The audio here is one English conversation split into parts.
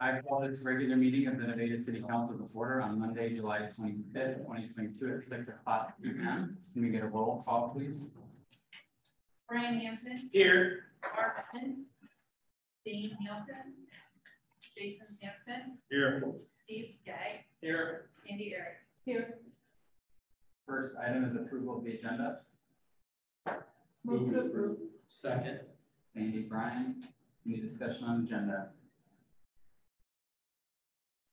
I call this regular meeting of the Nevada City Council to order on Monday, July twenty-fifth, twenty twenty-two at six o'clock P M. Can we get a roll call, please? Brian Hanson, Here. Mark Evans, Dave Nielsen, Jason Sampson, Here. Steve Skag, Here. Sandy Eric. Here. First item is approval of the agenda. Move to approve. Second. Sandy, Brian, any discussion on agenda?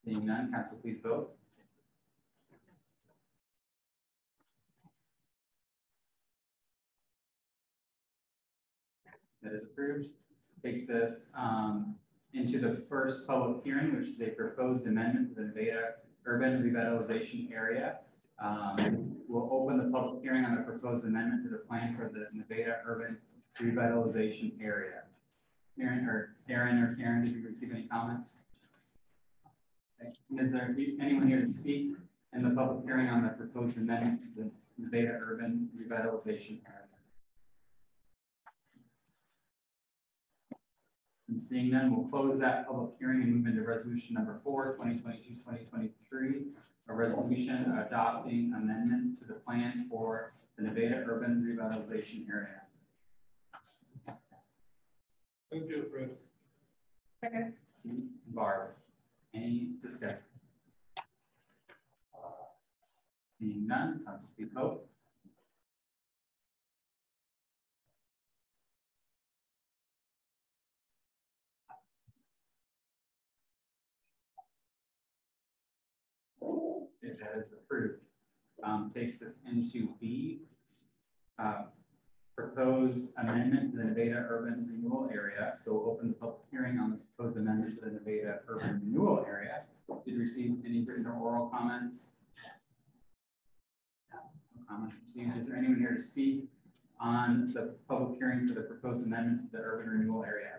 Seeing none, council please vote. That is approved. Takes us um, into the first public hearing, which is a proposed amendment to the Nevada Urban Revitalization Area. Um, We'll open the public hearing on the proposed amendment to the plan for the Nevada Urban Revitalization Area. Aaron or Aaron or Karen, did you receive any comments? Okay. Is there anyone here to speak in the public hearing on the proposed amendment to the Nevada Urban Revitalization Area? And seeing none, we'll close that public hearing and move into resolution number four, 2022-2023, a resolution adopting amendment to the plan for the Nevada Urban Revitalization Area. Move to approve. Steve, Barb, any discussion? Seeing none, council vote. That is approved, um, takes us into B. uh, Proposed amendment to the Nevada Urban Renewal Area, so we'll open the public hearing on the proposed amendment to the Nevada Urban Renewal Area. Did you receive any written or oral comments? No Comments received. Is there anyone here to speak on the public hearing for the proposed amendment to the urban renewal area?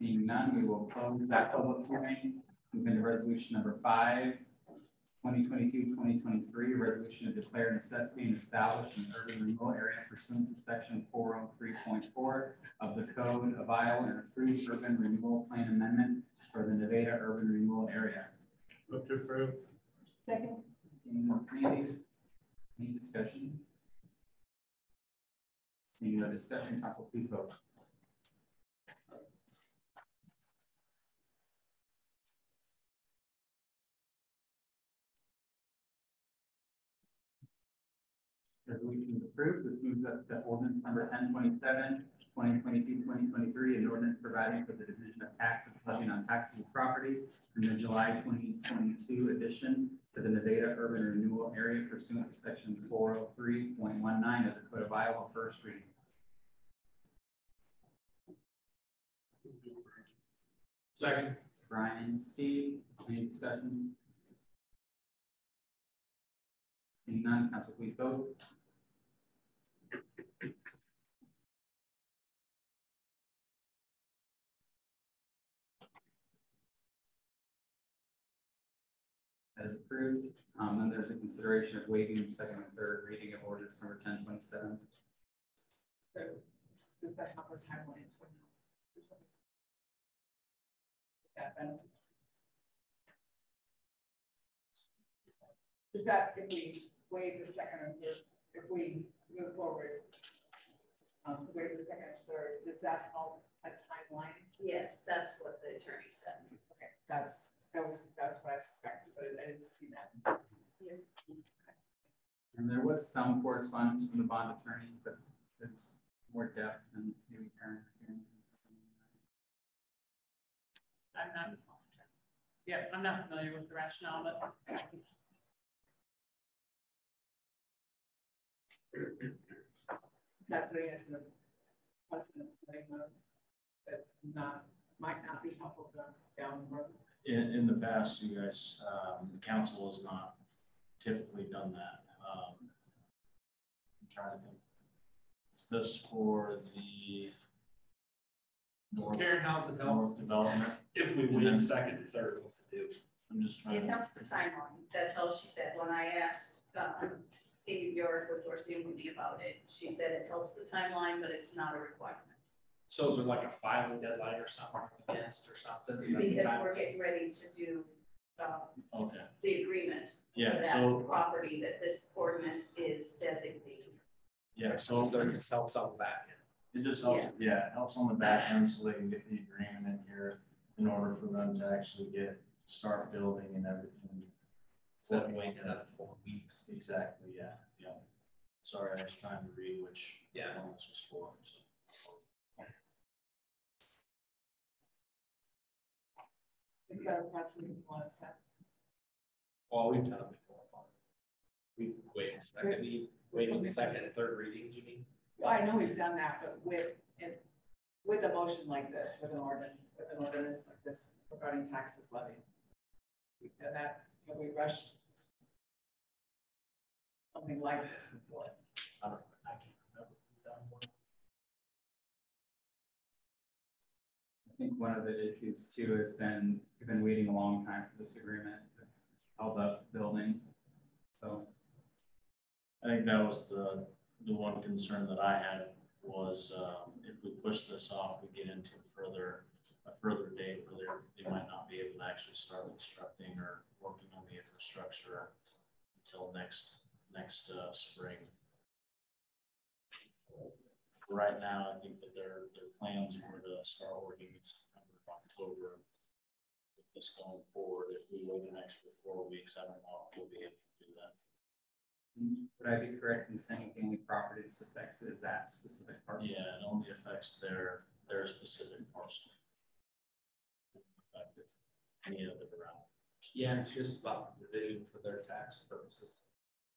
Seeing none, we will close that public hearing. Move into resolution number five, 2022-2023, resolution to declare necessity and establish an urban renewal area pursuant to section four oh three point four of the Code of Iowa and approved urban renewal plan amendment for the Nevada urban renewal area. Move to approve. Second. Anyone, Sandy? Any discussion? Seeing no discussion, council please vote. Resolution is approved. This moves us to ordinance number 1027, 2022, 2023, an ordinance providing for the division of taxes levying on taxable property from the July twenty twenty-two addition to the Nevada Urban Renewal Area pursuant to section four oh three point one nine of the Code of Iowa, first reading. Second. Brian, Steve, any discussion? Seeing none, council please vote. Is approved. Um, then there's a consideration of waiving the second and third reading of ordinance number ten twenty-seven. So, does that have a timeline? So, That. Does that, if we waive the second and third, if we move forward, um, to waive the second and third, does that help a timeline? Yes, that's what the attorney said. Okay, that's, that was, that's what I suspected, but I didn't see that. And there was some correspondence from the bond attorney, but there's more depth than maybe Karen. I'm not, yeah, I'm not familiar with the rationale, but That's what I guess the question of, like, uh, that's not, might not be helpful down- down the road. In, in the past, you guys, um, the council has not typically done that. Um, I'm trying to think. Is this for the north, Karen, how's it help? north development? If we win second and third, what's it do? I'm just trying It to, helps the timeline. That's all she said. When I asked, um, Katie York with Dorsey and Whitney about it, she said it helps the timeline, but it's not a requirement. So is there like a filing deadline or something against or something? Is that the Because time? we're getting ready to do, um, Okay, the agreement yeah, that so, property that this ordinance is designating. yeah, so. So it just helps on the back end. It just helps, yeah, it helps on the back end so they can get the agreement in here in order for them to actually get, start building and everything. Instead of waiting another four weeks. Exactly, yeah, yeah. Sorry, I was trying to read which. Yeah. one This was for, so. Is that a precedent you want to set? Well, we've done it before. We wait a second, we waiting second and third readings, you mean? Well, I know we've done that, but with, in, with a motion like this, with an ordinance, with an ordinance like this regarding taxes levy. We've done that, have we rushed? Something like this before. Think one of the issues too has been, we've been waiting a long time for this agreement. that's held up building. So, I think that was the, the one concern that I had was, um, if we push this off, we get into further, a further date where they might not be able to actually start constructing or working on the infrastructure until next, next, uh, spring. Right now, I think that their, their plans were to start working in September, October. With this going forward, if we wait an extra four weeks, I don't know if we'll be able to do that. would I be correct in saying the only property this affects is that specific parcel? Yeah, it only affects their, their specific parcel. Any it around. Yeah, it's just about the division for their tax purposes.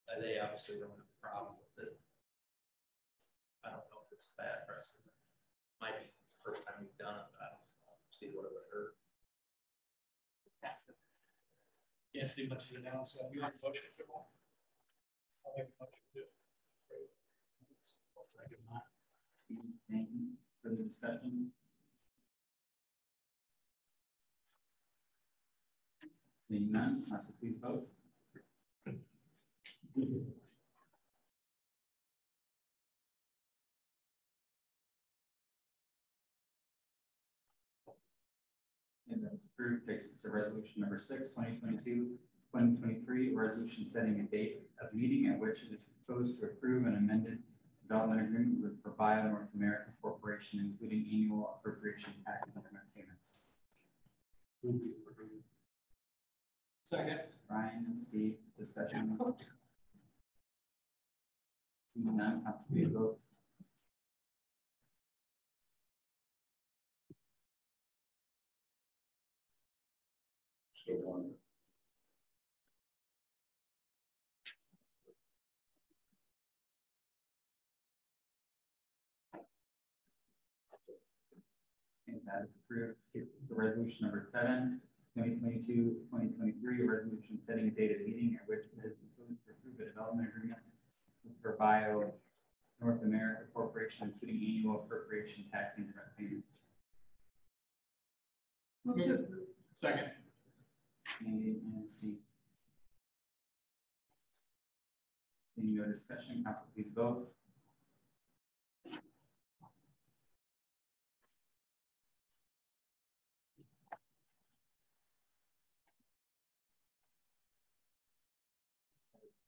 And they obviously don't have a problem with it. I don't it's a bad precedent. Might be the first time we've done it, but I don't know, see what it would hurt. Yeah, see much of it now, so you want to vote if you want. I'll make a motion to do it. Anything further discussion? Seeing none, council please vote. And that's approved, takes us to resolution number six, 2022, 2023, a resolution setting a date of meeting at which it is proposed to approve an amended development agreement with Provia North America Corporation, including annual appropriation tax and increment payments. Second. Brian and Steve, discussion. Seeing none, council please vote. Approved. The resolution number seven, 2022, 2023, a resolution setting a date of meeting at which it is proposed to approve a development agreement for Bio North America Corporation, including annual appropriation tax increment payments. Second. Andy and Steve. Seeing no discussion, council please vote.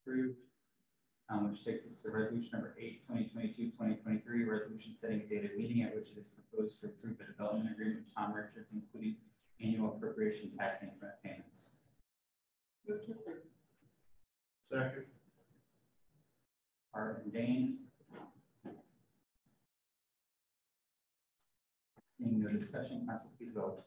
Approved. Um, which takes us to resolution number eight, 2022-2023, resolution setting a date of meeting at which it is proposed to approve the development agreement with Tom Richards, including annual appropriation tax and increment payments. Move to approve. Second. Art and Dane. Seeing no discussion, council please vote.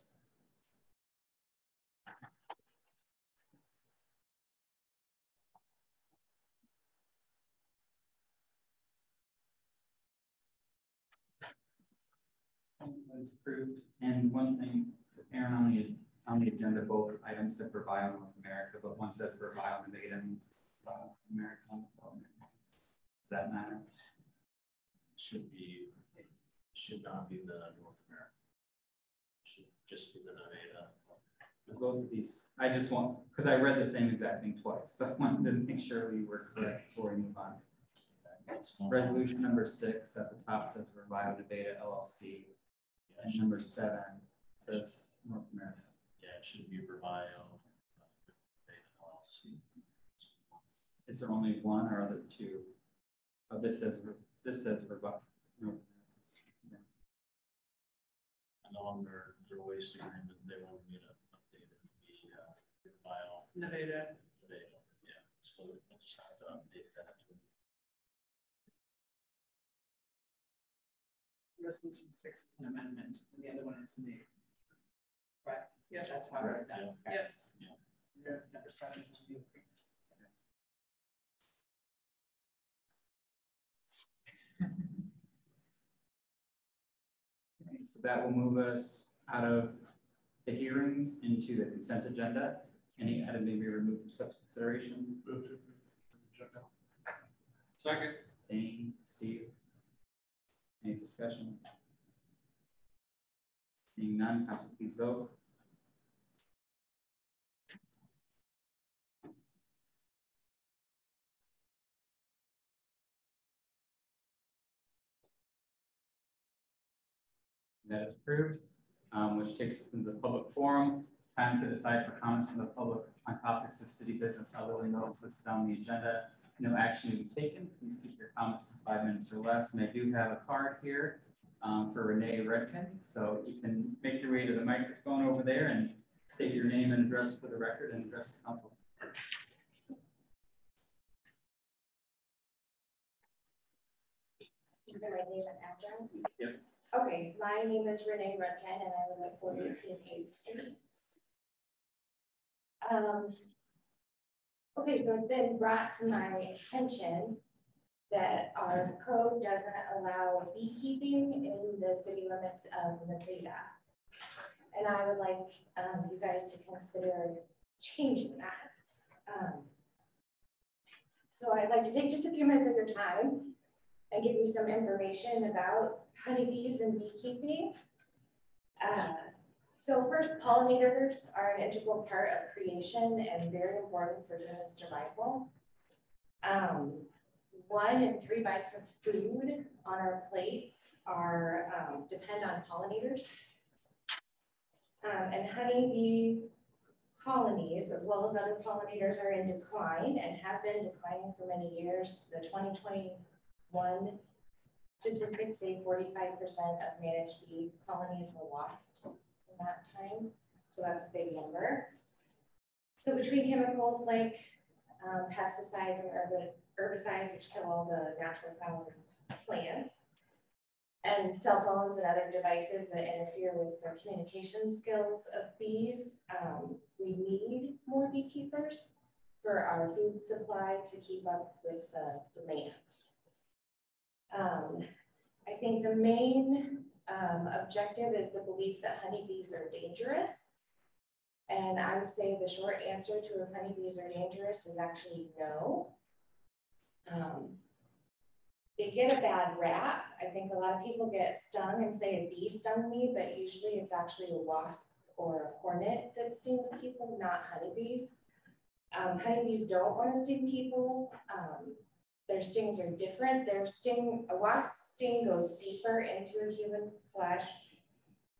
That's approved. And one thing, so Aaron, on the, on the agenda, both items that for Bio North America, but one says for Bio Nevada means uh, Bio America. Does that matter? Should be, should not be the North America. Should just be the Nevada. Both of these, I just want, because I read the same exact thing twice, so I wanted to make sure we were correct before we move on. Resolution number six at the top says for Bio Nevada LLC, And number seven says North America. Yeah, it should be Revio. Is there only one or are there two? Oh, this says, this says Revi- North America. And on their, their waste agreement, they wanted me to update it to be, uh, Revio. Nevada. Yeah, so I just have to update that. Resolution six is an amendment, and the other one is new. Right, yeah, that's how I read that. Yeah. Yep. Yeah. Your Number seven is new. Okay, So that will move us out of the hearings into the consent agenda. Any item may be removed from such consideration. Second. Dane, Steve? Any discussion? Seeing none, council please vote. That is approved, um, which takes us into the public forum. Time set aside for comments from the public on topics of city business other than those listed on the agenda. No action will be taken. Please keep your comments to five minutes or less. And I do have a card here um, for Renee Redkin. So you can make your way to the microphone over there and state your name and address for the record and address the council. My name and address? Yep. Okay, my name is Renee Redken and I live at four eighteen Eighth Street. Um. Okay, so it's been brought to my attention that our code doesn't allow beekeeping in the city limits of Nevada. And I would like, um, you guys to consider changing that. Um, So I'd like to take just a few minutes of your time and give you some information about honeybees and beekeeping. Uh, So first, pollinators are an integral part of creation and very important for human survival. Um, One in three bites of food on our plates are, um, depend on pollinators. Um, And honeybee colonies, as well as other pollinators, are in decline and have been declining for many years. The 2021 statistics say forty-five percent of managed bee colonies were lost in that time, so that's a big number. So between chemicals like um, pesticides and herbicides, which kill all the natural flower plants, and cell phones and other devices that interfere with the communication skills of bees, um, we need more beekeepers for our food supply to keep up with the demand. Um, I think the main, um, objective is the belief that honeybees are dangerous. And I would say the short answer to if honeybees are dangerous is actually no. Um, they get a bad rap. I think a lot of people get stung and say a bee stung me, but usually it's actually a wasp or a hornet that stings people, not honeybees. Um, honeybees don't want to sting people. Um, their stings are different. Their sting, a wasp sting goes deeper into a human flesh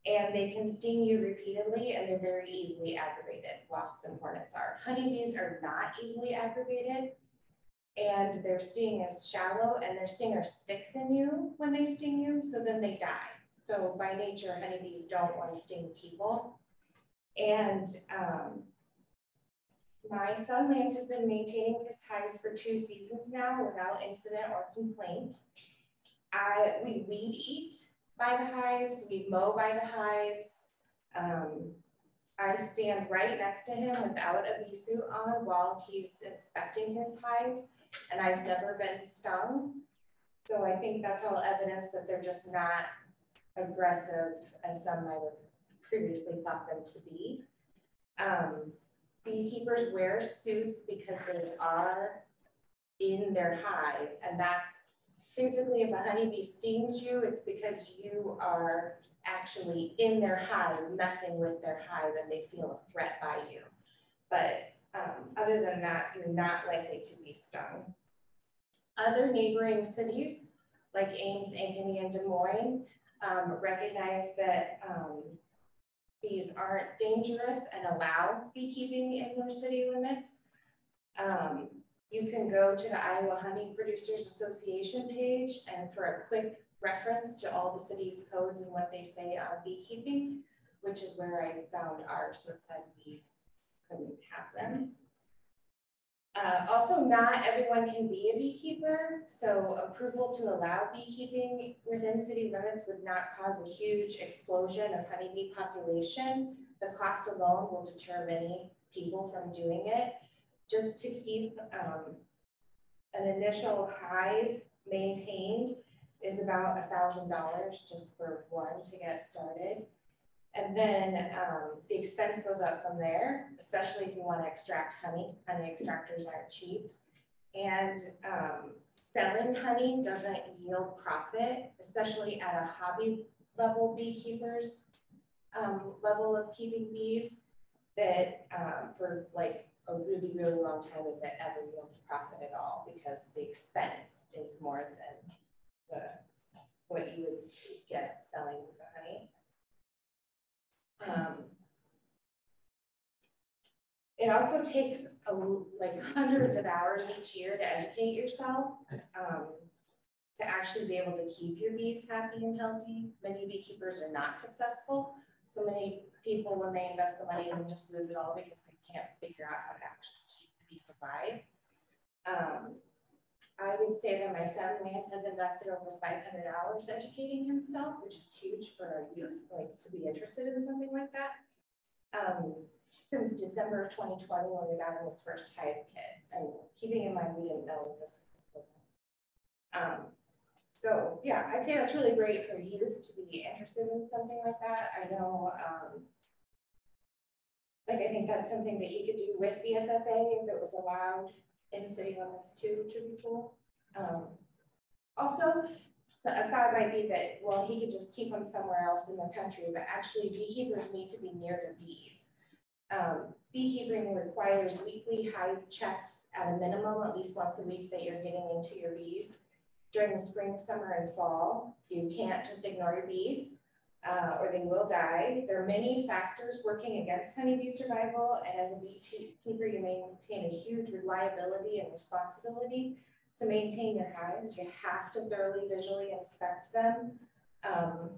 and they can sting you repeatedly and they're very easily aggravated. Wasps and hornets are. Honeybees are not easily aggravated and their sting is shallow and their stinger sticks in you when they sting you, so then they die. So by nature, honeybees don't want to sting people. And um, my son Lance has been maintaining his hives for two seasons now without incident or complaint. I, we weed eat by the hives, we mow by the hives. Um, I stand right next to him without a bee suit on while he's inspecting his hives, and I've never been stung. So I think that's all evidence that they're just not aggressive as some might have previously thought them to be. Um, beekeepers wear suits because they are in their hive, and that's basically if a honeybee stings you, it's because you are actually in their hive, messing with their hive, and they feel a threat by you. But um, other than that, you're not likely to be stung. Other neighboring cities, like Ames, Ankeny, and Des Moines, um, recognize that, um, bees aren't dangerous and allow beekeeping in your city limits. Um, you can go to the Iowa Honey Producers Association page and for a quick reference to all the city's codes and what they say on beekeeping, which is where I found ours that said couldn't have them. Uh, also, not everyone can be a beekeeper, so approval to allow beekeeping within city limits would not cause a huge explosion of honeybee population. The cost alone will deter many people from doing it. Just to keep um, an initial hive maintained is about a thousand dollars just for one to get started. And then um, the expense goes up from there, especially if you want to extract honey. Honey extractors aren't cheap. And um, selling honey doesn't yield profit, especially at a hobby level beekeepers um, level of keeping bees that um, for like a really, really long time, if it ever yields profit at all, because the expense is more than the, what you would get selling the honey. Um, it also takes a, like hundreds of hours each year to educate yourself, um, to actually be able to keep your bees happy and healthy. Many beekeepers are not successful. So many people, when they invest the money, they just lose it all because they can't figure out how to actually keep the bees alive. Um, I would say that my son Lance has invested over 500 hours educating himself, which is huge for youth, like to be interested in something like that. Um, since December of 2020, when we got him his first hive kit, and keeping in mind we didn't know this. Um, so yeah, I'd say that's really great for youth to be interested in something like that. I know, um, like I think that's something that he could do with the FFA if it was allowed in the city limits too, which would be cool. Um, also, so a thought might be that, well, he could just keep them somewhere else in the country, but actually beekeepers need to be near the bees. Um, beekeeping requires weekly hive checks at a minimum, at least once a week that you're getting into your bees. During the spring, summer, and fall, you can't just ignore your bees uh, or they will die. There are many factors working against honeybee survival, and as a beekeeper, you maintain a huge reliability and responsibility to maintain your hives. You have to thoroughly visually inspect them. Um,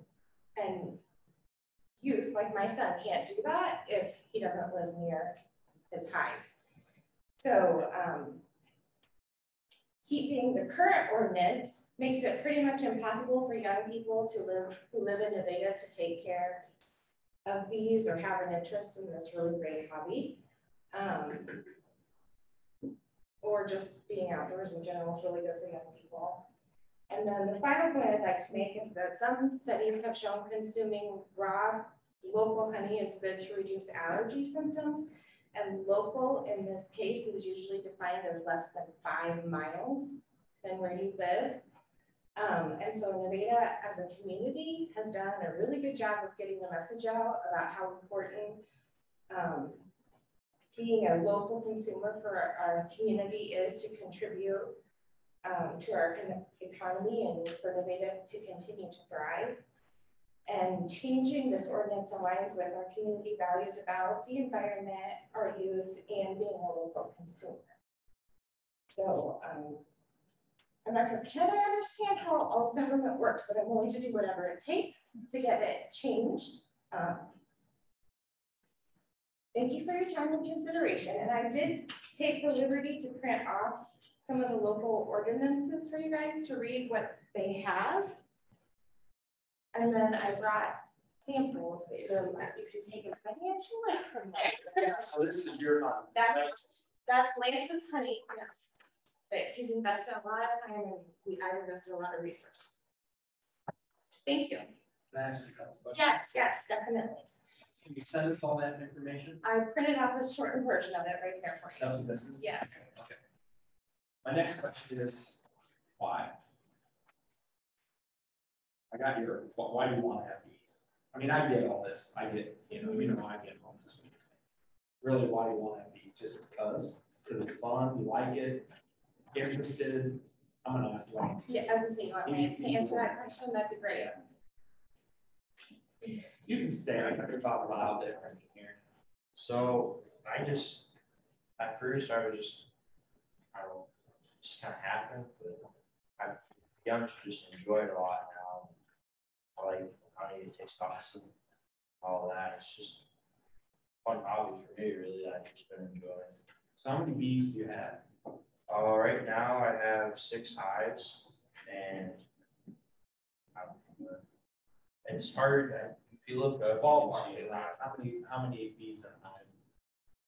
and youth, like my son, can't do that if he doesn't live near his hives. So um, keeping the current ordinance makes it pretty much impossible for young people to live who live in Nevada to take care of bees or have an interest in this really great hobby. Um, or just being outdoors in general is really good for young people. And then the final point I'd like to make is that some studies have shown consuming raw local honey is good to reduce allergy symptoms and local in this case is usually defined as less than five miles than where you live. Um, and so Nevada as a community has done a really good job of getting the message out about how important um, being a local consumer for our community is to contribute um, to our economy and for Nevada to continue to thrive. And changing this ordinance aligns with our community values about the environment, our youth, and being a local consumer. So um, I'm not going to pretend I understand how all government works, but I'm willing to do whatever it takes to get it changed. Um, thank you for your time and consideration. And I did take the liberty to print off some of the local ordinances for you guys to read what they have. And then I brought samples that you can take a financial light from. So this is your, uh, That's, that's Lance's honey, yes. That he's invested a lot of time and we, I've invested a lot of resources. Thank you. can I ask you a couple questions? Yes, yes, definitely. Can you send us all that information? I printed out a shortened version of it right here for you. what this is? Yes. Okay. My next question is, why? I got your, wh- why do you want to have these? I mean, I get all this, I get, you know, we know I get all this. what you're. Really, why do you want to have these? Just because, because it's fun, you like it, interested? I'm gonna ask Lance. Yeah, I was saying, uh, you want to answer that question? That'd be great. You can stay, I can talk about it right here. So I just, at first I was just, I don't know, just kind of happened, but I've begun to just enjoy it a lot I like honey, it tastes awesome, all that, it's just fun hobby for me, really, I've just been enjoying. So how many bees do you have? Uh, right now I have six hives and it's hard, if you look at Ballpark, how many, how many bees in a hive?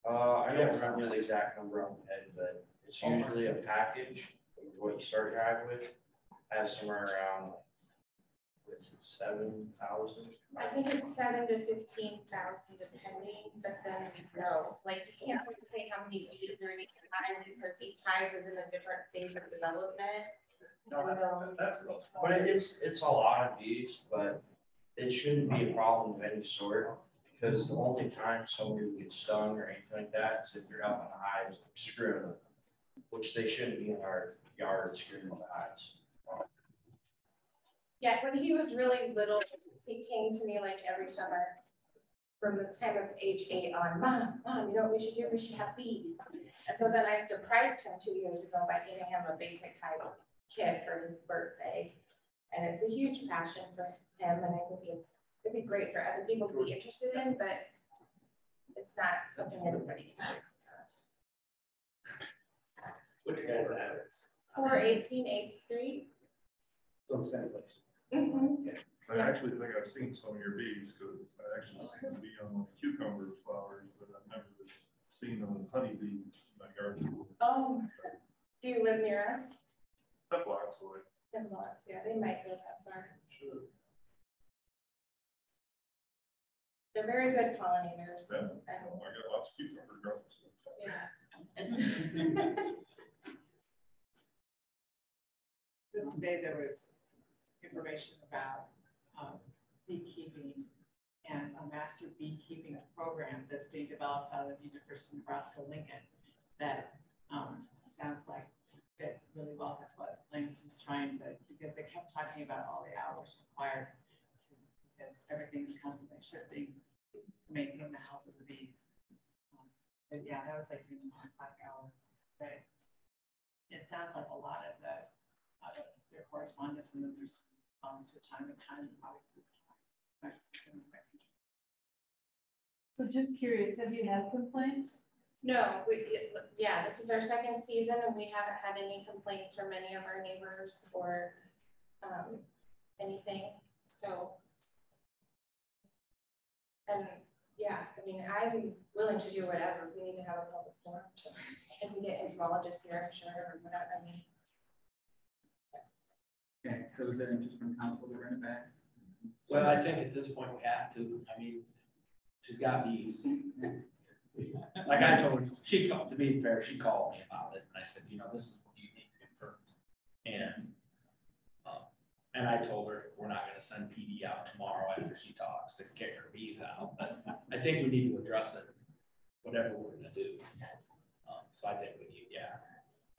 Uh, I don't remember the exact number on my head, but it's usually a package, what you start your hive with, has somewhere around, it, seven thousand? I think it's seven to fifteen thousand depending, but then no, like you can't really say how many bees are in each hive because each hive is in a different stage of development. No, that's, that's real. But it's, it's a lot of bees, but it shouldn't be a problem of any sort, because the only time somebody would get stung or anything like that is if they're out in the hives screwing them, which they shouldn't be in our yard screwing the hives. Yeah, when he was really little, he came to me like every summer. From the time of age eight on, mom, mom, you know what we should do? We should have bees. And so then I surprised him two years ago by getting him a basic hive kit for his birthday. And it's a huge passion for him and I think it's, it'd be great for other people to be interested in, but it's not something everybody can do. so. What you guys have? Four eighteen Eighth Street. Don't send it. Mhm. I actually think I've seen some of your bees, because I actually seen the bee on the cucumber flowers, but I've never seen them with honeybees in my garden. Oh, do you live near us? That blocks away. Good luck. Yeah, they might go that far. Sure. They're very good pollinators. Yeah. and- I got lots of cucumber growers. Yeah. Just today, there was information about um, beekeeping and a master beekeeping program that's being developed out of the University of Nebraska Lincoln that um, sounds like fit really well with what Lance is trying to, because they kept talking about all the hours required. to, Because everything's constantly shifting, maintaining the health of the bees. Um, But yeah, that was like five hours, right? It sounds like a lot of the of their correspondence and then there's and. So just curious, have you had complaints? No, we, yeah, this is our second season and we haven't had any complaints from any of our neighbors or um, anything, so. And, yeah, I mean, I'm willing to do whatever. We need to have a public forum. so If we get entomologists here, I'm sure, or whatever, I mean. Okay, so is there interest from council to bring it back? Well, I think at this point we have to, I mean, she's got bees. Like I told her, she called, to be fair, she called me about it, and I said, you know, this is what you need confirmed. And, um, and I told her, we're not gonna send PD out tomorrow after she talks to kick her bees out, but I think we need to address it, whatever we're gonna do. Um, so I think we need, yeah,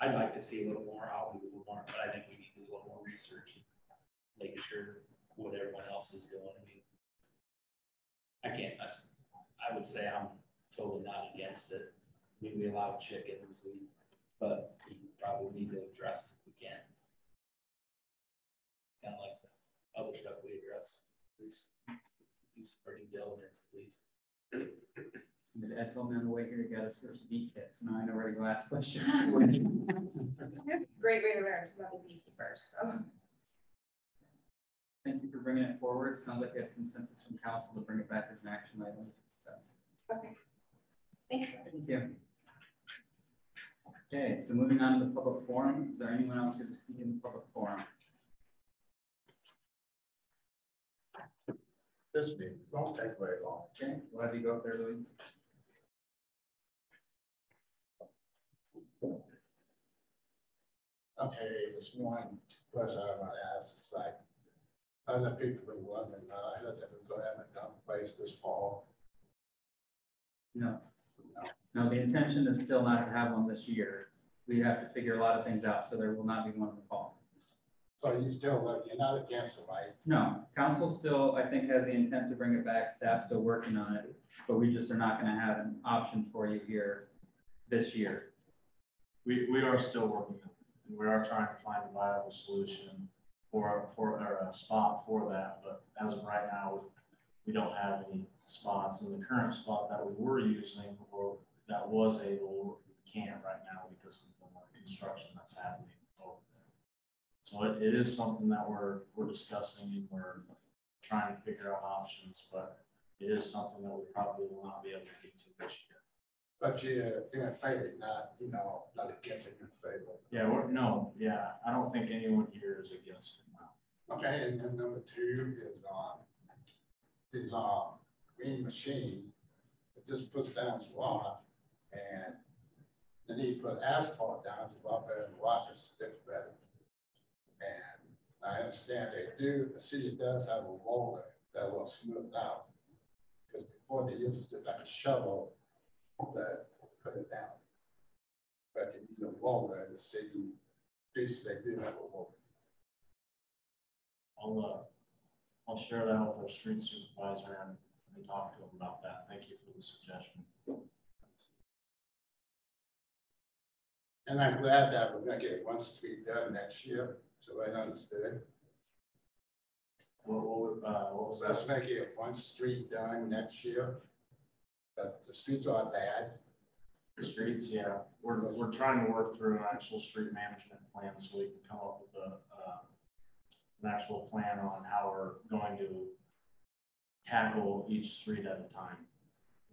I'd like to see a little more, I'll do a more, but I think we need research. and Make sure what everyone else is doing, I mean. I can't, I would say I'm totally not against it. I mean, we allow chickens, we, but we probably need to address it if we can. Kind of like the other stuff we address, please, do some pretty diligence, please. Ed told me on the way here, he got his first bee kit, so now I know where to go ask questions. Great way to learn about the beekeepers, so. Thank you for bringing it forward. Sounds like we have consensus from council to bring it back as an action item. So, Okay. Thank you. Thank you. Okay, so moving on to the public forum. Is there anyone else who's speaking in the public forum? This meeting won't take very long. Okay, we'll have you go up there, Louis. Okay, this one question I want to ask is like, other people in London, uh, has it going to come place this fall? No. No, the intention is still not to have one this year. We have to figure a lot of things out, so there will not be one in the fall. So you still, you're not against it, right? No, council still, I think, has the intent to bring it back, staff still working on it, but we just are not gonna have an option for you here this year. We, we are still working, on it. We are trying to find a viable solution for, for, or a spot for that, but as of right now, we don't have any spots, and the current spot that we were using, or that was able, we can't right now because of the construction that's happening over there. So it, it is something that we're, we're discussing, and we're trying to figure out options, but it is something that we probably will not be able to get to this year. But you're, you're in favor, not, you know, not against it, you're in favor. Yeah, we're, no, yeah, I don't think anyone here is against it now. Okay, and then number two is, um, is, um, green machine, it just puts down water, and then you put asphalt down, it's a lot better than rock, it sticks better. And I understand they do, the city does have a roller that will smooth out. Because before they used just like a shovel that put it down. But you need a roller, the city, basically, they do have a roller. I'll, uh, I'll share that with our street supervisor and, and talk to him about that. Thank you for the suggestion. And I'm glad that we're gonna get one street done next year, so I understood. What, what, uh, what was Let's that? make it one street done next year. But the streets are bad, Streets, yeah, we're, we're trying to work through an actual street management plan so we can come up with a, uh, an actual plan on how we're going to tackle each street at a time.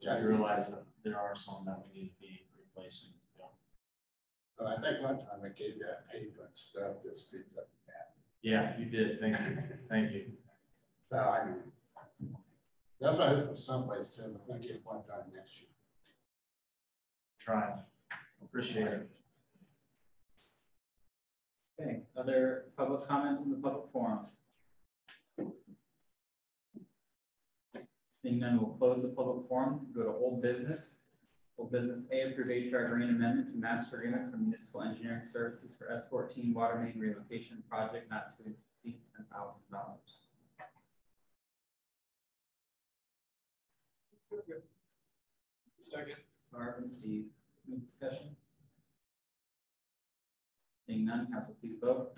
I realize that there are some that we need to be replacing. yeah. but I think one time I gave you that paper and stuff, the street up. Yeah, you did. Thank you. Thank you. So I that's why I hope to put someplace soon. I'm going to get one done next year. Try. Appreciate it. Okay, other public comments in the public forum? Seeing none, we'll close the public forum, go to old business. Old business A, approved HR green amendment to master agreement for municipal engineering services for F14 water main relocation project not to exceed $10,000. Second. Barb and Steve, any discussion? Seeing none, council please vote.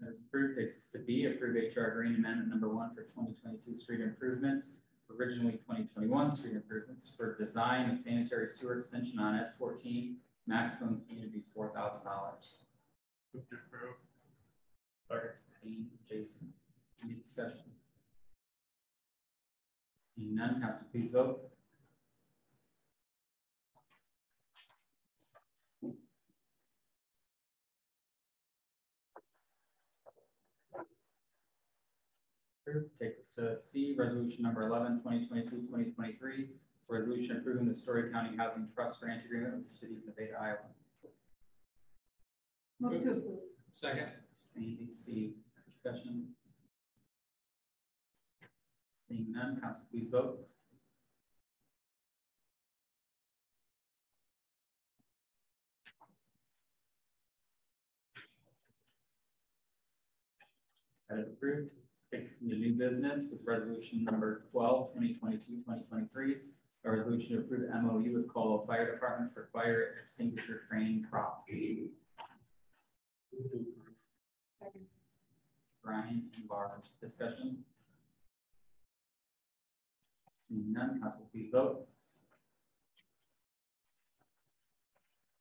That is approved, takes us to B, approve HR Green Amendment Number One for twenty twenty-two street improvements. Originally twenty twenty-one street improvements for design and sanitary sewer extension on S fourteen, maximum fee to be four thousand dollars. Move to approve. Dean, Jason, any discussion? Seeing none, council please vote. Take us to C, resolution number 11, 2022-2023, resolution approving the Story County Housing Trust Grant Agreement with the City of Nevada, Iowa. Move to approve. Second. Sandy, Steve, discussion. Seeing none, council please vote. That is approved. Takes us into new business with resolution number 12, 2022-2023, A resolution to approve MOU with Colo Fire Department for fire extinguisher training prop. Brian and Barb, discussion. Seeing none, council please vote.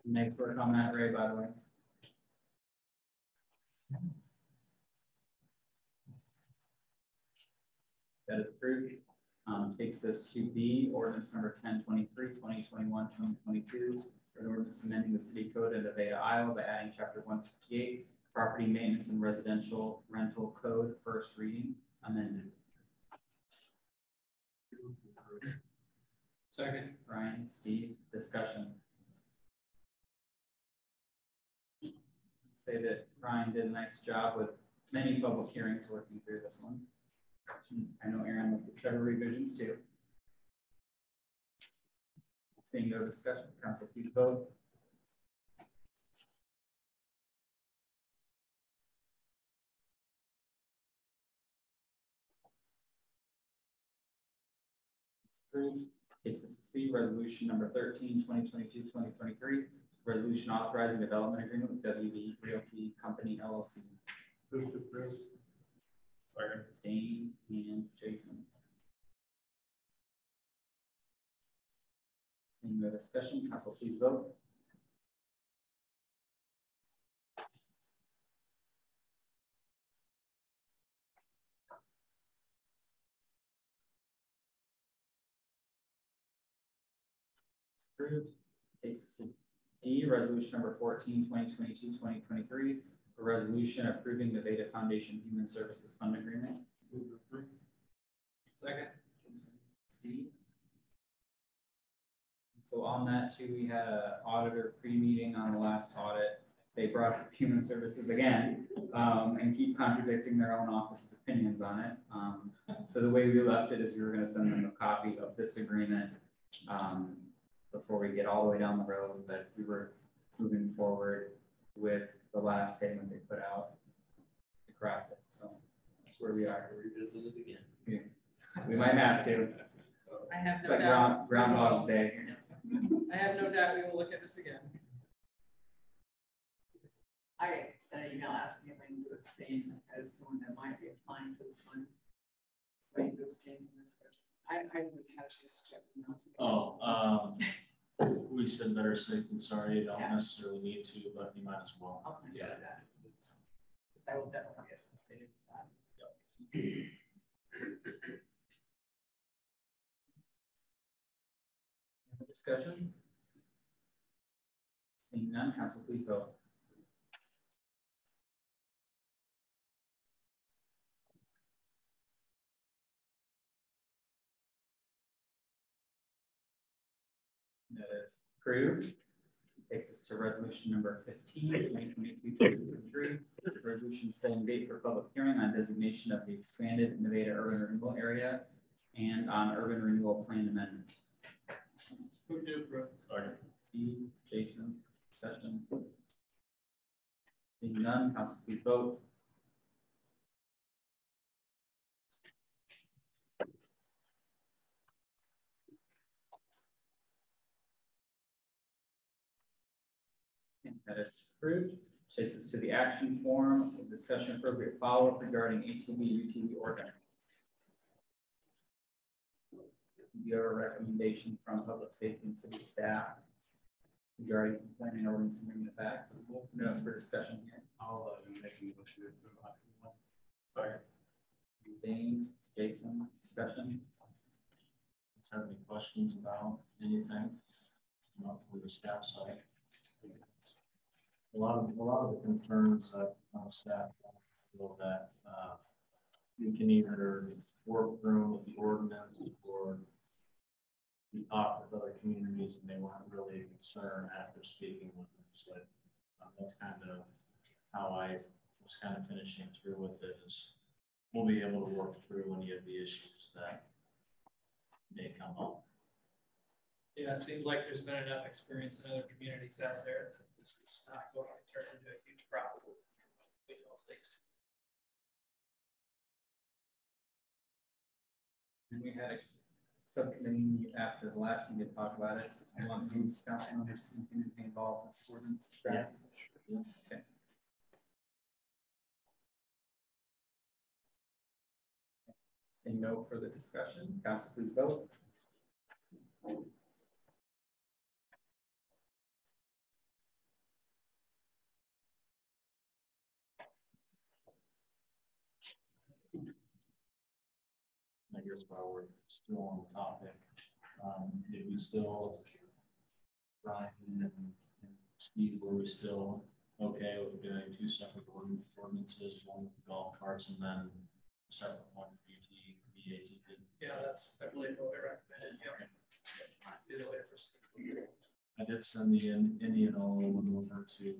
Next work on that, Ray, by the way. That is approved. Um, takes us to B, ordinance number 1023, 2021, 2022. An ordinance amending the city code of Nevada, Iowa by adding chapter one fifty-eight, property maintenance and residential rental code, first reading amended. Second. Brian, Steve, discussion. Say that Brian did a nice job with many public hearings working through this one. I know Aaron looked at several revisions too. Seeing no discussion, council please vote. Approved. To C, resolution number 13, 2022, 2023. Resolution authorizing development agreement with WB Realty Company LLC. Move to approve. Dane and Jason. Seeing no discussion, council please vote. Approved. Takes D, resolution number 14, 2022, 2023. A resolution approving the Veda Foundation Human Services Fund Agreement. To. Second. Steve? So on that too, we had an auditor pre-meeting on the last audit. They brought up human services again, um, and keep contradicting their own office's opinions on it. Um, so the way we left it is we were gonna send them a copy of this agreement, um, before we get all the way down the road, but we were moving forward with the last statement they put out to craft it, so that's where we are. Revisit it again. We might have to, I have no like doubt, ground, Groundhog's Day. I have no doubt we will look at this again. I sent an email asking if I need to abstain as someone that might be applying for this one. So I need to abstain from this, I, I would have just checked. the email. Oh, um, we said better safe than sorry, you don't Yeah. necessarily need to, but you might as well. I'll consider that. I will definitely get some stated for that. Discussion? Seeing none, council please vote. Approved. Takes us to resolution number 15, 2022-2023. Resolution setting date for public hearing on designation of the expanded Nevada urban renewal area and on urban renewal plan amendment. Move to approve. Second. Steve, Jason, discussion. Seeing none, council please vote. And that is approved. Takes us to the action form of discussion appropriate follow-up regarding ATV, UTV ordinance. Your recommendation from public safety and city staff regarding planning ordinance and bringing it back. No, for discussion here. I'll, uh, make a motion to approve option one. Second. Dane, Jason, discussion. Have any questions about anything? Not for the staff side. A lot of, a lot of the concerns that our staff feel that, uh, we can either work through with the ordinance or we talked with other communities and they weren't really concerned after speaking with them, so um, that's kind of how I was kind of finishing through with it is we'll be able to work through any of the issues that may come up. Yeah, it seems like there's been enough experience in other communities out there. that This is not going to turn into a huge problem. We don't. And we had a subcommittee meet after the last meeting to talk about it. I want to use council members to continue to be involved in this ordinance. Yeah. Okay. Seeing no further discussion, council please vote. Guess while we're still on the topic, um, did we still, Ryan and and Steve, were we still okay with doing two separate ordin- ordinances, one with golf carts and then a separate one for UTV, ATV? Yeah, that's, I believe what we recommended, yeah. Do the way first. I did send the In- Indianola one over to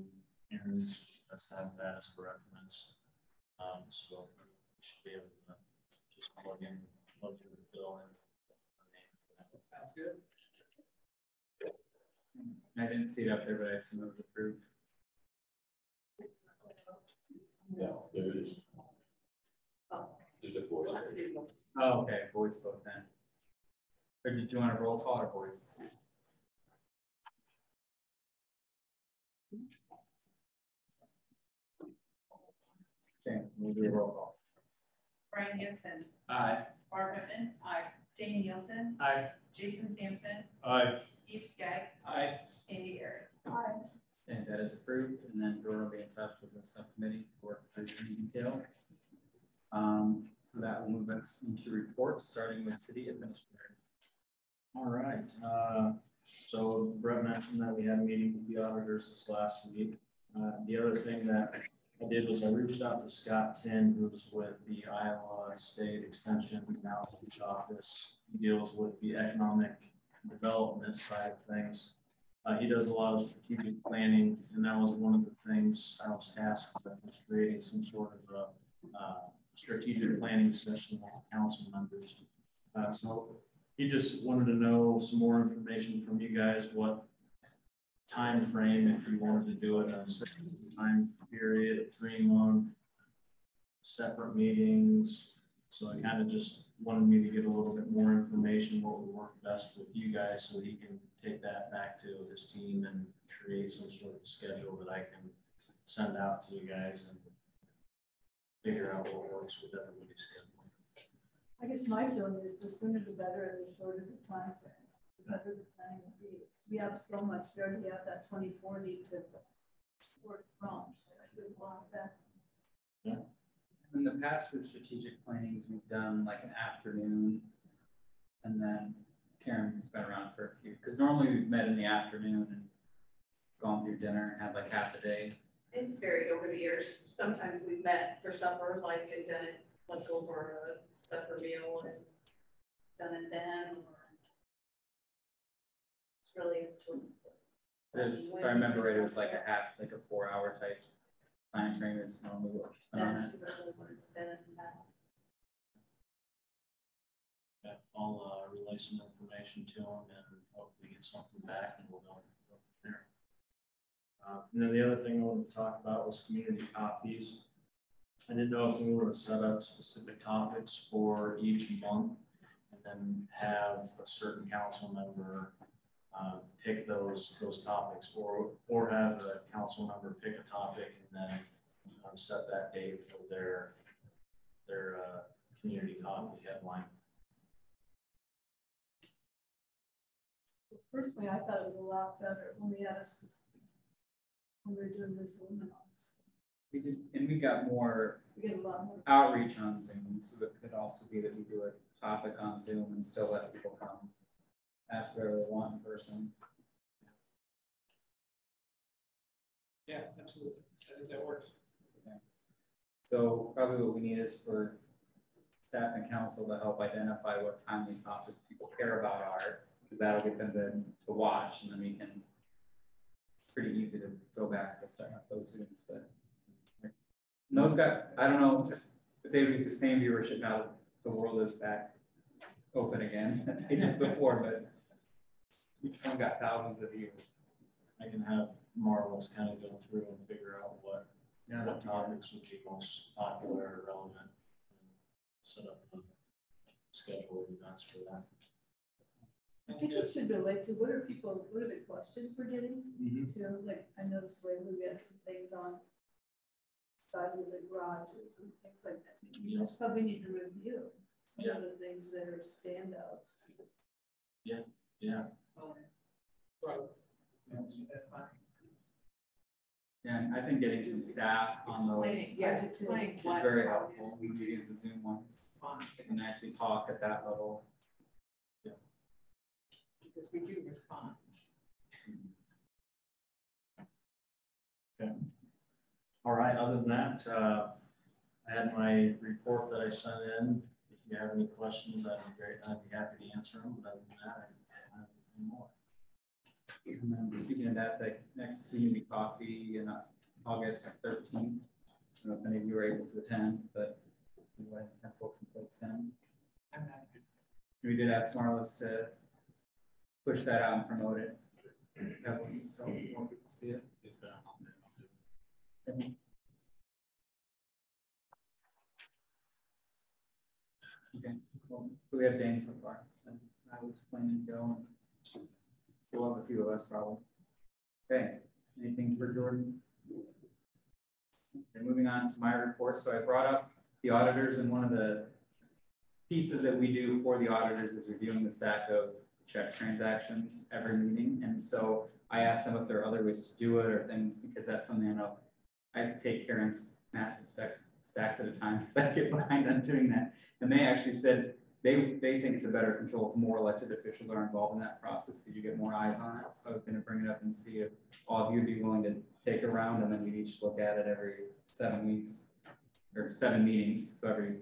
Aaron's, let's have that as a reference. Um, so we should be able to just plug in, plug in the in. Sounds good. I didn't see it up there, but I assume it was approved. Yeah, there it is. There's a void. Oh, okay, voice vote then. Or did you want to roll call or voice? Okay, we'll do a roll call. Brian Gibson, Aye. Barb Whitman, aye. Dane Nielsen, Aye. Jason Sampson, Aye. Steve Skaggs, Aye. Sandy Ehrig. And that is approved, and then Dora will be in touch with the subcommittee for further detail. Um, so that will move us into reports, starting with city administrator. All right, uh, so Brett mentioned that we had a meeting with the auditors this last week. Uh, the other thing that I did was I reached out to Scott Tin, who's with the Iowa State Extension Now, Outreach Office. He deals with the economic development side of things. Uh, he does a lot of strategic planning, and that was one of the things I was tasked with, was creating some sort of a, uh, strategic planning session with council members. Uh, so he just wanted to know some more information from you guys, what time frame, if you wanted to do it in a time period, three month, separate meetings. So I kind of just wanted me to get a little bit more information, what would work best with you guys, so he can take that back to his team and create some sort of schedule that I can send out to you guys and figure out what works with everybody's schedule. I guess my feeling is the sooner the better and the shorter the time frame, the better the planning will be. We have so much there, we have that twenty forty to work from, so would that. In the past with strategic plannings, we've done like an afternoon. And then Karen's been around for a few, because normally we've met in the afternoon and gone through dinner and had like half a day. It's varied over the years. Sometimes we've met for supper, like and done it, like over a supper meal and done it then. or It's really up to. If I remember right, it was like a half, like a four hour type time frame is normally what we on it. typically what it's been in the past. Yeah, I'll uh, relay some information to him and hopefully get something back and we'll go go from there. Uh, and then the other thing I wanted to talk about was community copies. I didn't know if we were to set up specific topics for each month and then have a certain council member uh, pick those, those topics or, or have a council member pick a topic and then um, set that date for their, their uh, community coffee headline. Personally, I thought it was a lot better when we had a specific, when we were doing this luminous. We did, and we got more We get a lot more. outreach on Zoom, so it could also be that we do a topic on Zoom and still let people come. Ask whatever they want in person. Yeah, absolutely. I think that works. So probably what we need is for staff and council to help identify what timely topics people care about are, because that'll get them to, to watch, and then we can. It's pretty easy to go back to start up those Zooms, but. And those got, I don't know if they would be the same viewership now that the world is back open again, they did before, but. Each one got thousands of views. I can have Marvelous kind of go through and figure out what, Yeah. what topics would be most popular or relevant. and Set up a schedule of events for that. I think it should relate to what are people, what are the questions we're getting Mhm. to, like, I noticed lately we had some things on sizes of garages and things like that. You just probably need to review some of the things that are standouts. Yeah, Right. Yeah, and I think getting some staff on those Explaining, is yeah, explain what. very helpful. We can use the Zoom ones. Fine, They can actually talk at that level. Yeah. Because we do respond. Okay. All right, other than that, uh, I had my report that I sent in. If you have any questions, I'd be great, I'd be happy to answer them, but other than that, I have more. And then speaking of that, the next community coffee in August thirteenth. I don't know if any of you were able to attend, but and pulled some folks in. We did ask Marlos to push that out and promote it. That was, so more people see it. Okay, well, we have Dane so far, so I was planning to go and we'll have a few of us probably. Okay, anything for Jordan? Okay, moving on to my report, so I brought up the auditors and one of the pieces that we do for the auditors is reviewing the stack of check transactions every meeting, and so I asked them if there are other ways to do it or things, because that's something I know I take Karen's massive stack, stacks at a time, if I get behind on doing that. And they actually said they, they think it's a better control if more elected officials are involved in that process, because you get more eyes on it. So I was gonna bring it up and see if all of you would be willing to take a round, and then we'd each look at it every seven weeks, or seven meetings, so every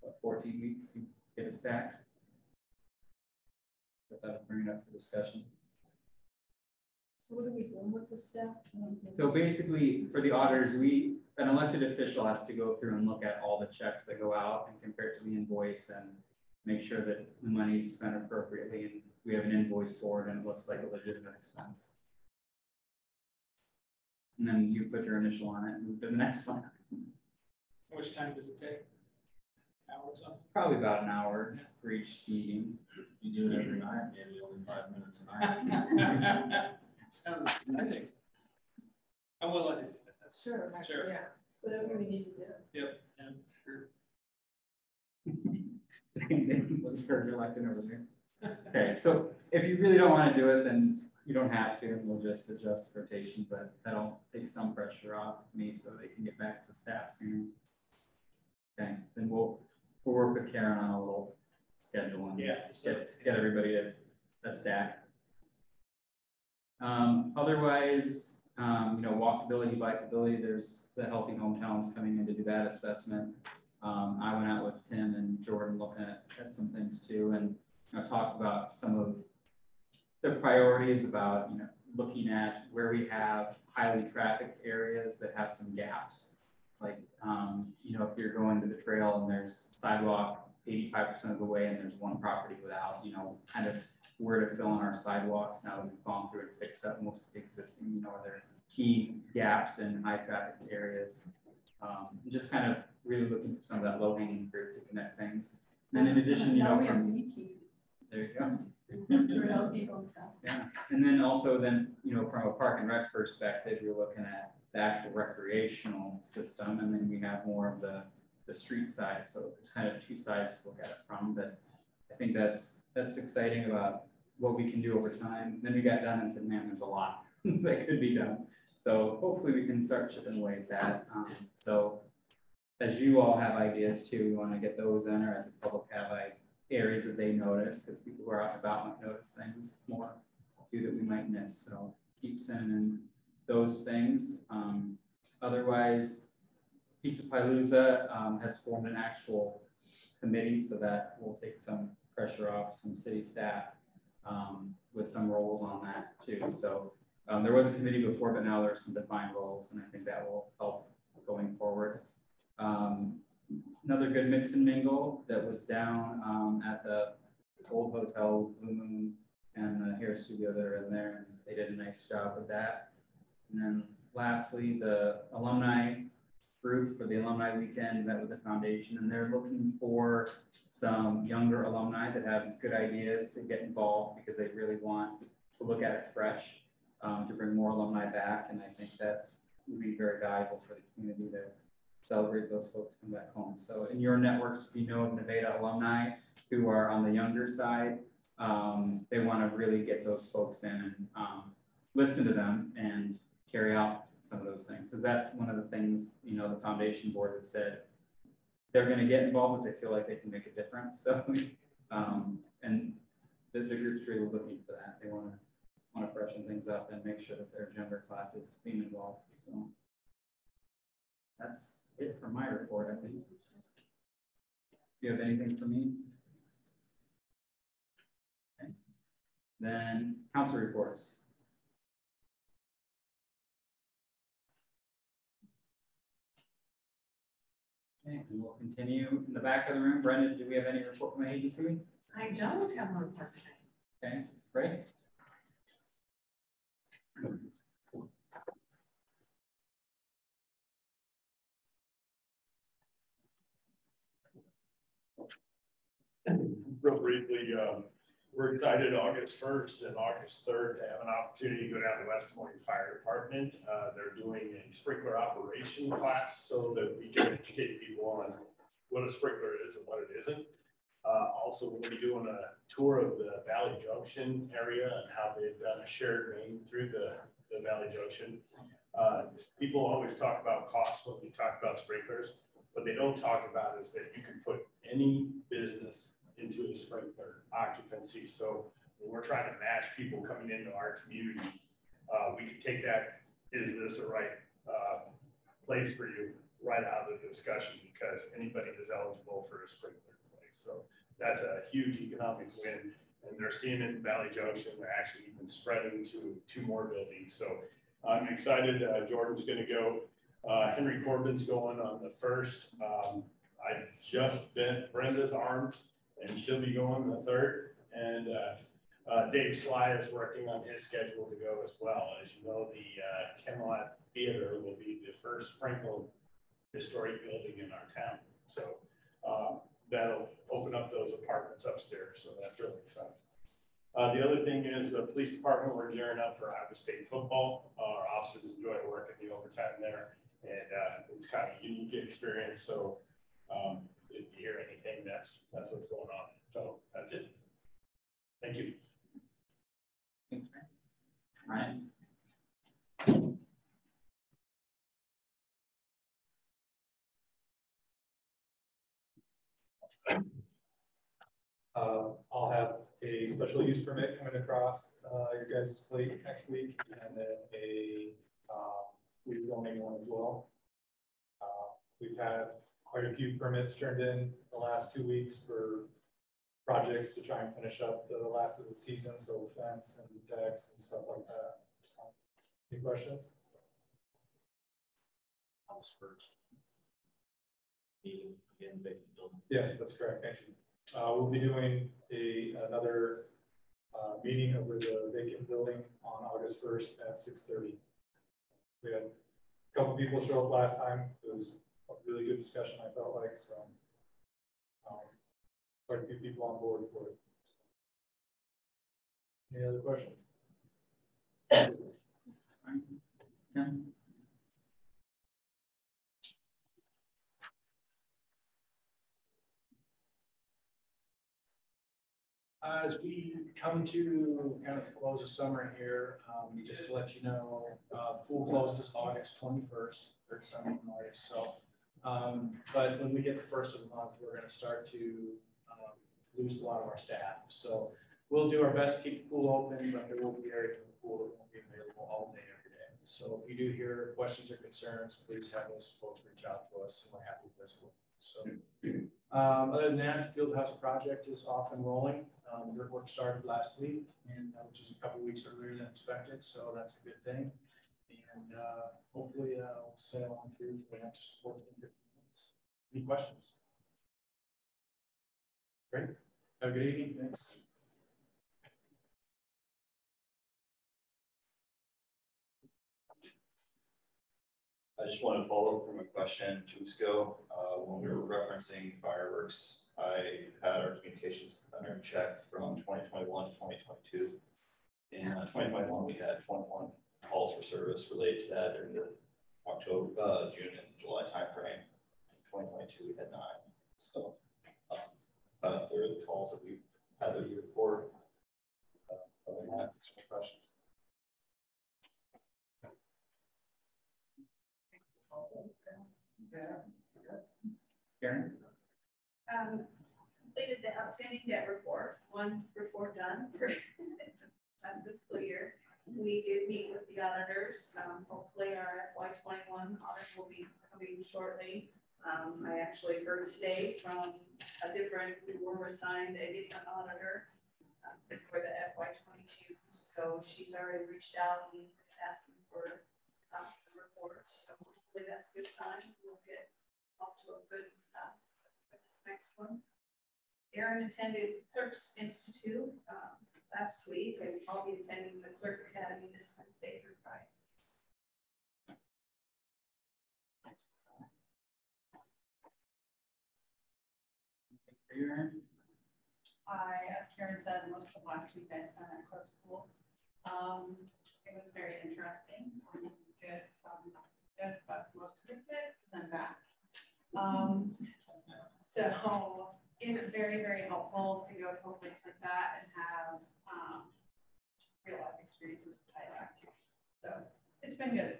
what, fourteen weeks, you get a stack. But that would bring it up for discussion. So what are we doing with the staff? So basically, for the auditors, we, an elected official has to go through and look at all the checks that go out and compare it to the invoice and make sure that the money's spent appropriately and we have an invoice for it and it looks like a legitimate expense. And then you put your initial on it and move to the next one. How much time does it take? Hours on? Probably about an hour for each meeting. You do it every night, maybe only five minutes a night. Sounds, I think. I'm willing to do that. That's- Sure, Sure. yeah, whatever we need to do. Yep, and sure. Was heard elected over there. Okay, so if you really don't want to do it, then you don't have to, and we'll just adjust the rotation, but that'll take some pressure off me so they can get back to staff soon. Okay, then we'll, we'll work with Karen on a little schedule and Yeah. get, get everybody a, a stack. Um, otherwise, um, you know, walkability, bikeability, there's the Healthy Hometowns coming in to do that assessment. Um, I went out with Tim and Jordan looking at, at some things too, and I talked about some of the priorities about, you know, looking at where we have highly trafficked areas that have some gaps. Like, um, you know, if you're going to the trail and there's sidewalk eighty-five percent of the way and there's one property without, you know, kind of where to fill in our sidewalks now that we've gone through and fixed up most of the existing, you know, are there key gaps in high traffic areas? Um, just kind of really looking for some of that low hanging fruit to connect things. And then in addition, you know, from, there you go. For healthy hometown. Yeah, and then also then, you know, from a park and rec perspective, you're looking at the actual recreational system, and then we have more of the, the street side, so it's kind of two sides to look at it from, but I think that's, that's exciting about what we can do over time. Then we got done and said, man, there's a lot that could be done. So hopefully we can start chipping away at that. Um, so as you all have ideas too, we want to get those in, or as the public have like areas that they notice, because people who are out and about might notice things more too that we might miss. So keep sending those things. Um, otherwise, Pizza Palooza um, has formed an actual committee, so that will take some pressure off some city staff um, with some roles on that too. So um, there was a committee before, but now there's some defined roles, and I think that will help going forward. Um, another good mix and mingle that was down um, at the old hotel, Blue Moon, and the hair studio that are in there, and they did a nice job with that. And then lastly, the alumni group for the alumni weekend met with the foundation, and they're looking for some younger alumni that have good ideas to get involved because they really want to look at it fresh, um, to bring more alumni back, and I think that would be very valuable for the community to celebrate those folks come back home. So in your networks, if you know of Nevada alumni who are on the younger side, um, they want to really get those folks in and um, listen to them and carry out some of those things. So that's one of the things, you know, the foundation board had said, they're going to get involved if they feel like they can make a difference. So, um, and the, the group's really looking for that. They want to want to freshen things up and make sure that their gender class is being involved. So that's it for my report, I think. Do you have anything for me? Okay. Then council reports. Okay, and we'll continue in the back of the room. Brenda, do we have any report from agency? I don't have a report today. Okay, great. Real briefly, um, we're excited August first and August third to have an opportunity to go down to West Point Fire Department. Uh, they're doing a sprinkler operation class so that we can educate people on what a sprinkler is and what it isn't. Uh, also, we'll be doing a tour of the Valley Junction area and how they've done a shared main through the, the Valley Junction. Uh, people always talk about cost when we talk about sprinklers. What they don't talk about is that you can put any business into a sprinkler occupancy. So when we're trying to match people coming into our community, uh, we can take that, is this the right, uh, place for you right out of the discussion because anybody is eligible for a sprinkler. So that's a huge economic win. And they're seeing in Valley Junction. They're actually even spreading to two more buildings. So I'm excited. Uh, Jordan's going to go. Uh, Henry Corbin's going on the first. Um, I just bent Brenda's arm and she'll be going the third. And uh, uh, Dave Sly is working on his schedule to go as well. As you know, the uh, Camelot Theater will be the first sprinkled historic building in our town. So um, that'll open up those apartments upstairs. So that's really exciting. Uh, the other thing is the police department, we're gearing up for Iowa State football. Our officers enjoy working the overtime there. And uh, it's kind of a unique experience. So um, if you hear anything, that's, that's what's going on. So that's it. Thank you. Thanks, Frank. Ryan? Uh, I'll have a special use permit coming across, uh, your guys' plate next week, and then a, uh, rezoning one as well. Uh, we've had quite a few permits turned in the last two weeks for projects to try and finish up the last of the season, so fence and decks and stuff like that. Any questions? House first. Meeting again, building. Yes, that's correct. Thank you. Uh, we'll be doing a, another, uh, meeting over the vacant building on August first at six thirty. We had a couple people show up last time. It was a really good discussion, I felt like, so. um, Quite a few people on board for it. Any other questions? As we come to kind of the close of summer here, um, just to let you know, uh, pool closes August twenty-first, third Sunday in August, so. Um, but when we get the first of the month, we're gonna start to, um, lose a lot of our staff, so. We'll do our best to keep the pool open, but there will be areas of the pool that won't be available all day, every day. So if you do hear questions or concerns, please have those folks reach out to us, and we're happy to you. So, um, other than that, the field house project is off and rolling. Um, dirt work started last week, and uh, which is a couple weeks earlier than expected, so that's a good thing. And uh, hopefully, uh, we'll sail on through the next 14, 15 minutes. Any questions? Great. Have a good evening. Thanks. I just want to follow up from a question two weeks ago, uh, when we were referencing fireworks. I had our communications center checked from twenty twenty-one to twenty twenty-two. In uh, twenty twenty-one, we had twenty-one calls for service related to that during the October, uh, June and July timeframe. In Twenty twenty-two, we had nine, so, um, about a third of the calls that we had the year before. Uh, Other than that. Karen? Um, completed the outstanding debt report, one report done for last fiscal year. We did meet with the auditors. Um, hopefully our FY twenty-one audit will be coming shortly. Um, I actually heard today from a different, we were assigned a different auditor uh, for the FY twenty-two. So she's already reached out and is asking for, uh, the report. So hopefully that's a good sign. We'll get off to a good, uh, with this next one. Aaron attended Clerks Institute, um, last week, and I'll be attending the Clerk Academy this Wednesday through Friday. Aaron? I, as Karen said, most of last week I spent at Clark School. Um, it was very interesting, um, good, some not so good, but most of it good, then back. Um, so it's very, very helpful to go to a place like that and have, um, real life experiences to tie back to. So it's been good.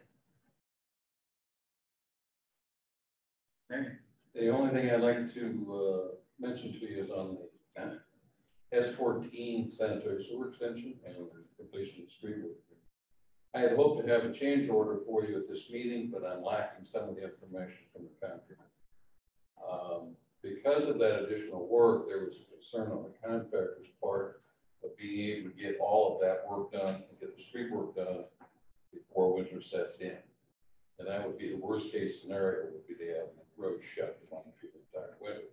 The only thing I'd like to, uh, mention to you is on the S fourteen sanitary sewer extension and completion of street work. I had hoped to have a change order for you at this meeting, but I'm lacking some of the information from the contractor. Um, because of that additional work, there was a concern on the contractor's part of being able to get all of that work done and get the street work done before winter sets in. And that would be the worst case scenario, would be to have the road shut down the entire winter.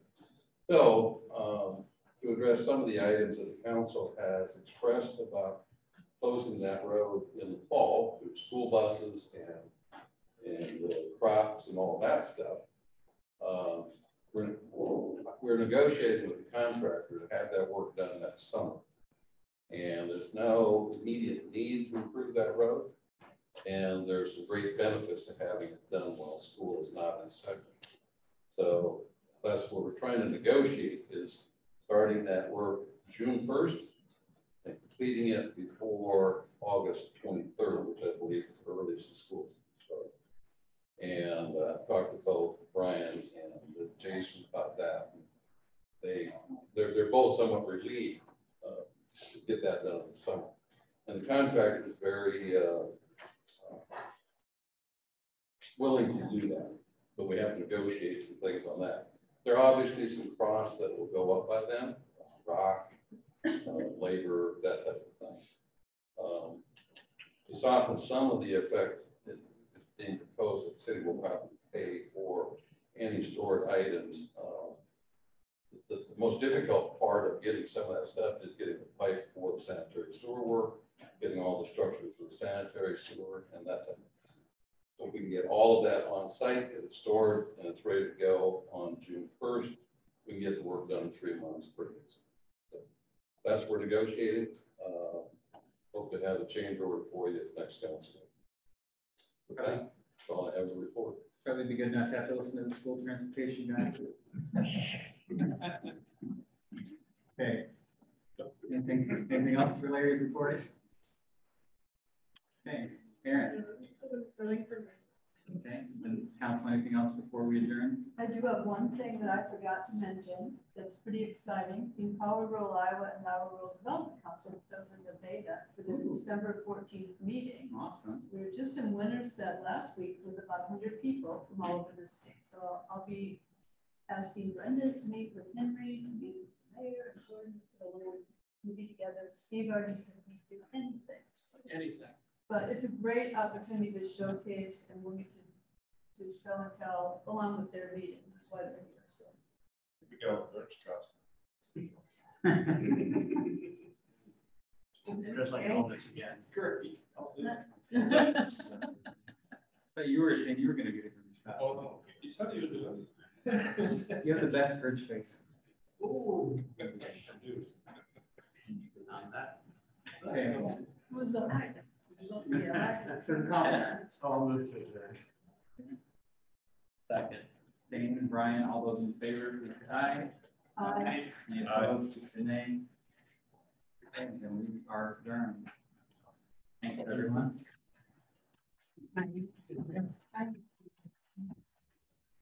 So, um, to address some of the items that the council has expressed about closing that road in the fall through school buses and, and uh, crops and all that stuff. Um, we're, we're negotiating with the contractor to have that work done that summer. And there's no immediate need to improve that road. And there's some great benefits to having it done while school is not in session. So that's what we're trying to negotiate is starting that work June first and completing it before August twenty-third, which I believe is the earliest the school starts. And uh, talked with both Brian and Jason about that. They, they're, they're both somewhat relieved uh, to get that done in the summer. And the contractor is very uh, willing to do that, but we have to negotiate some things on that. There are obviously some costs that will go up by them, rock, uh, labor, that type of thing. Um, To soften some of the effect being proposed, that the city will probably pay for any stored items. uh, The, the most difficult part of getting some of that stuff is getting the pipe for the sanitary sewer work, getting all the structures for the sanitary sewer and that type of thing. So if we can get all of that on site, get it stored, and it's ready to go on June first, we can get the work done in three months pretty easy. So That's what we're negotiating. Uh, Hope to have a change order for you at the next council. Okay, that's all I have report. Probably be good not to have to listen to the school transportation guy. Okay. Anything, anything else for Larry's report? Okay, Aaron, okay, and council, anything else before we adjourn? I do have one thing that I forgot to mention that's pretty exciting. Empower Rural Iowa and Iowa Rural Development Council, was in the beta for the December fourteenth meeting. Awesome. We were just in Winterset last week with about hundred people from all over the state. So I'll- I'll be asking Brenda to meet with Henry, to meet with the mayor, and so we'll be together. Steve already said he'd do anything. so- Anything. But it's a great opportunity to showcase and we'll get to, to show and tell along with their meetings, is why they're here, so. We go, there's trust. Just like all this again. Kirby. But you were saying you were gonna get a group shot. Oh, no, you said you would do it. You have the best fridge face. Ooh. Okay. Who's on? Yeah. For the comment. I'll move to adjourn. Second. Dane and Brian, all those in favor, please say aye. Aye. Any opposed, please say nay. Okay, then we are adjourned. Thank you, everyone.